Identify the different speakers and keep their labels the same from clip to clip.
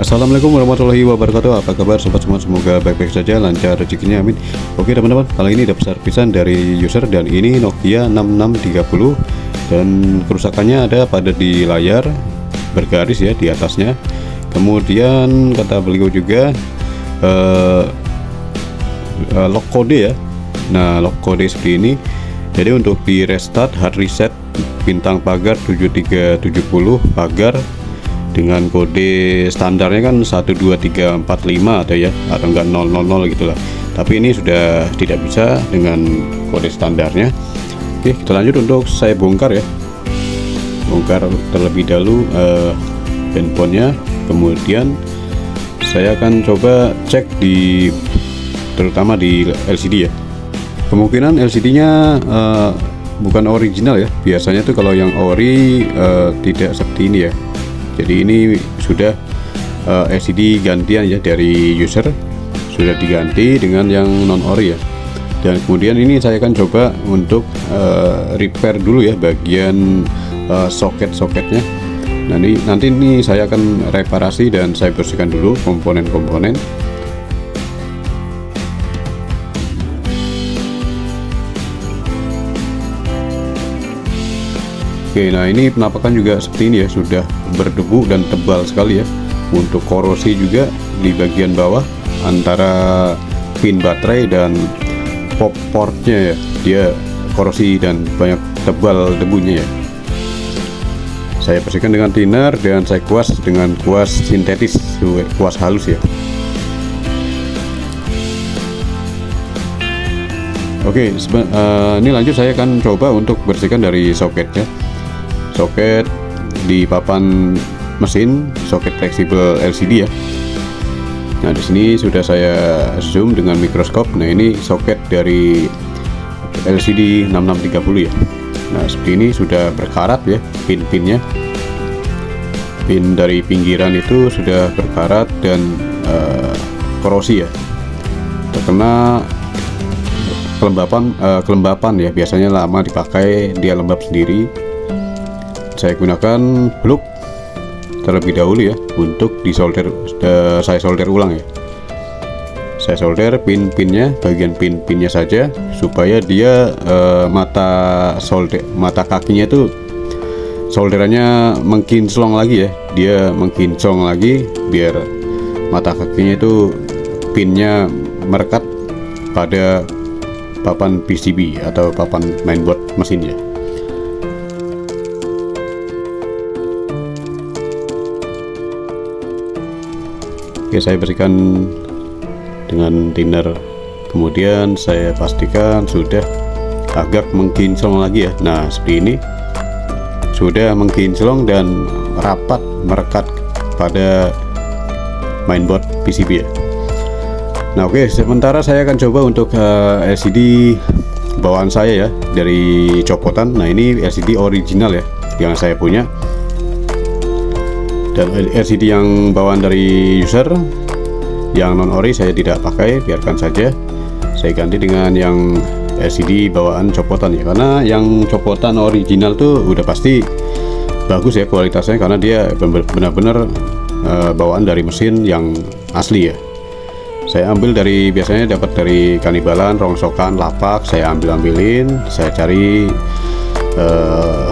Speaker 1: Assalamualaikum warahmatullahi wabarakatuh. Apa kabar sobat semua? Semoga baik-baik saja lancar rezekinya amin. Oke teman-teman kali ini dapat servisan dari user dan ini Nokia 6630 dan kerusakannya ada pada di layar bergaris ya di atasnya. Kemudian kata beliau juga uh, uh, lock kode ya. Nah lock kode seperti ini. Jadi untuk di restart hard reset bintang pagar 7370 pagar dengan kode standarnya kan 12345 atau ya atau enggak 000 gitulah tapi ini sudah tidak bisa dengan kode standarnya. Oke kita lanjut untuk saya bongkar ya. Bongkar terlebih dahulu uh, handphonenya. Kemudian saya akan coba cek di terutama di LCD ya. Kemungkinan LCD nya uh, bukan original ya. Biasanya tuh kalau yang ori uh, tidak seperti ini ya jadi ini sudah uh, eh, LCD gantian ya dari user sudah diganti dengan yang non ori ya. Dan kemudian ini saya akan coba untuk uh, repair dulu ya bagian uh, soket-soketnya. Nanti nanti ini saya akan reparasi dan saya bersihkan dulu komponen-komponen Oke, nah ini penampakan juga seperti ini ya, sudah berdebu dan tebal sekali ya. Untuk korosi juga di bagian bawah antara pin baterai dan pop portnya ya, dia korosi dan banyak tebal debunya ya. Saya bersihkan dengan thinner dan saya kuas dengan kuas sintetis, kuas halus ya. Oke, uh, ini lanjut saya akan coba untuk bersihkan dari soketnya soket di papan mesin soket fleksibel LCD ya Nah di sini sudah saya zoom dengan mikroskop. Nah ini soket dari LCD 6630 ya. Nah seperti ini sudah berkarat ya pin-pinnya. Pin dari pinggiran itu sudah berkarat dan uh, korosi ya. Terkena kelembapan uh, kelembapan ya. Biasanya lama dipakai dia lembab sendiri saya gunakan blok terlebih dahulu ya untuk disolder uh, saya solder ulang ya. Saya solder pin-pinnya bagian pin-pinnya saja supaya dia uh, mata solder mata kakinya itu solderannya mengkinclong lagi ya. Dia mengkinclong lagi biar mata kakinya itu pinnya merekat pada papan PCB atau papan mainboard mesinnya Oke saya bersihkan dengan thinner kemudian saya pastikan sudah agak mengkinclong lagi ya. Nah seperti ini. Sudah mengkinclong dan rapat merekat pada mainboard PCB ya. Nah oke sementara saya akan coba untuk uh, eh, LCD bawaan saya ya dari copotan. Nah ini LCD original ya yang saya punya dan LCD yang bawaan dari user yang non ori saya tidak pakai biarkan saja. Saya ganti dengan yang LCD bawaan copotan ya karena yang copotan original tuh udah pasti bagus ya kualitasnya karena dia benar-benar uh, bawaan dari mesin yang asli ya. Saya ambil dari biasanya dapat dari kanibalan rongsokan lapak saya ambil ambilin saya cari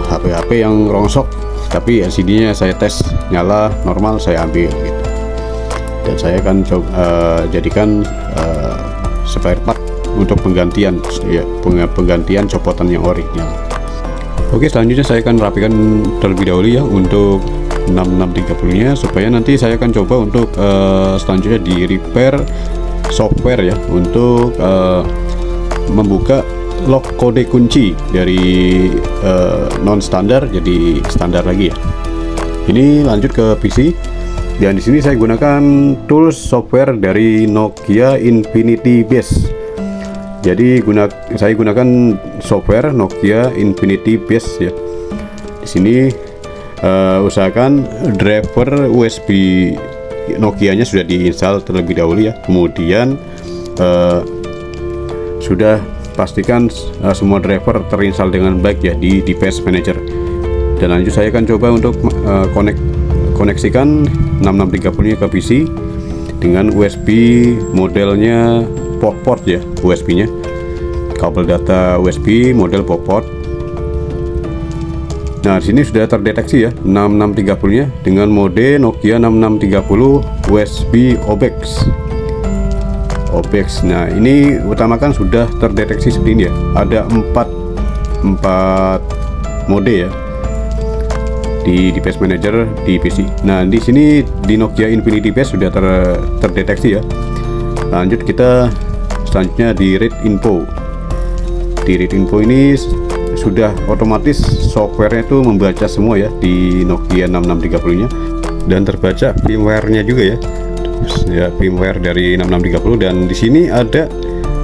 Speaker 1: HP-HP uh, yang rongsok tapi LCD nya saya tes nyala normal saya ambil gitu. Dan saya akan uh, jadikan uh, spare part untuk penggantian ya penggantian copotan yang original. Oke selanjutnya saya akan rapikan terlebih dahulu ya untuk 6630 nya supaya nanti saya akan coba untuk uh, selanjutnya di repair software ya untuk uh, membuka lock kode kunci dari uh, non standar jadi standar lagi ya. Ini lanjut ke PC dan di sini saya gunakan tools software dari Nokia Infinity Base. Jadi guna saya gunakan software Nokia Infinity Base ya. Di sini uh, usahakan driver USB Nokia nya sudah diinstal terlebih dahulu ya. Kemudian uh, sudah pastikan uh, semua driver terinstall dengan baik ya di device manager. Dan lanjut saya akan coba untuk uh, connect koneksikan 6630 nya ke PC dengan USB modelnya port port ya USB nya. Kabel data USB model port port. Nah, sini sudah terdeteksi ya 6630-nya dengan mode Nokia 6630 USB OBEX. OBEX. Nah, ini utamakan sudah terdeteksi seperti ini ya. Ada empat empat mode ya di device manager di PC. Nah, di sini di Nokia Infinity Base sudah ter, terdeteksi ya. Lanjut kita selanjutnya di read info. Di read info ini sudah otomatis softwarenya itu membaca semua ya di Nokia 6630 nya dan terbaca firmware-nya juga ya ya firmware dari 6630 dan di sini ada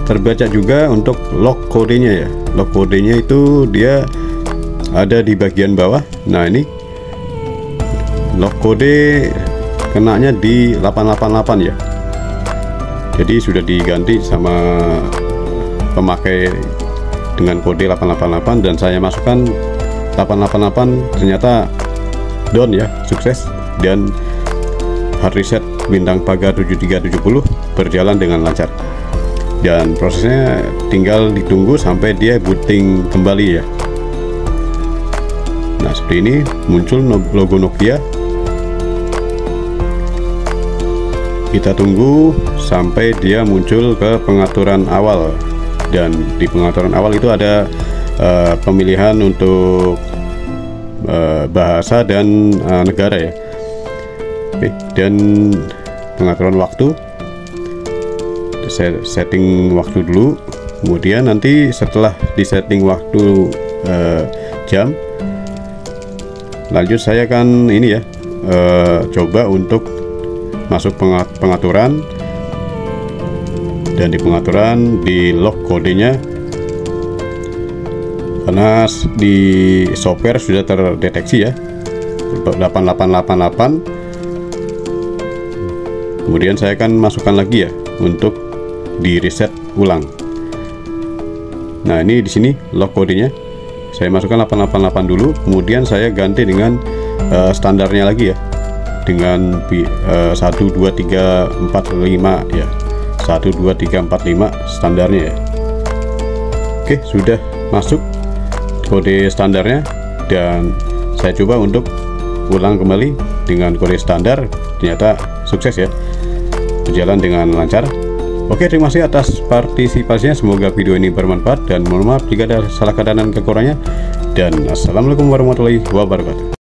Speaker 1: terbaca juga untuk log kodenya ya. Log kodenya itu dia ada di bagian bawah. Nah ini log kode kenanya di 888 ya. Jadi sudah diganti sama pemakai dengan kode 888 dan saya masukkan 888 ternyata down ya sukses. Dan hard reset bintang pagar 7370 berjalan dengan lancar. Dan prosesnya tinggal ditunggu sampai dia booting kembali ya. Nah seperti ini muncul logo Nokia. Kita tunggu sampai dia muncul ke pengaturan awal. Dan di pengaturan awal itu ada uh, pemilihan untuk uh, bahasa dan uh, negara ya Oke, dan pengaturan waktu. Setting waktu dulu. Kemudian nanti setelah di setting waktu uh, jam lanjut saya akan ini ya uh, coba untuk masuk pengaturan. Dan di pengaturan di lock kodenya karena di software sudah terdeteksi ya. 8888 kemudian saya akan masukkan lagi ya untuk di reset ulang. Nah ini di sini lock kodenya saya masukkan 888 dulu kemudian saya ganti dengan uh, standarnya lagi ya. Dengan uh, 1 2 3 4 5 ya. 1 2 3 4 5 standarnya ya. Oke sudah masuk kode standarnya dan saya coba untuk ulang kembali dengan kode standar. Ternyata sukses ya berjalan dengan lancar. Oke terima kasih atas partisipasinya. Semoga video ini bermanfaat dan mohon maaf jika ada salah kata dan kekurangannya dan assalamualaikum warahmatullahi wabarakatuh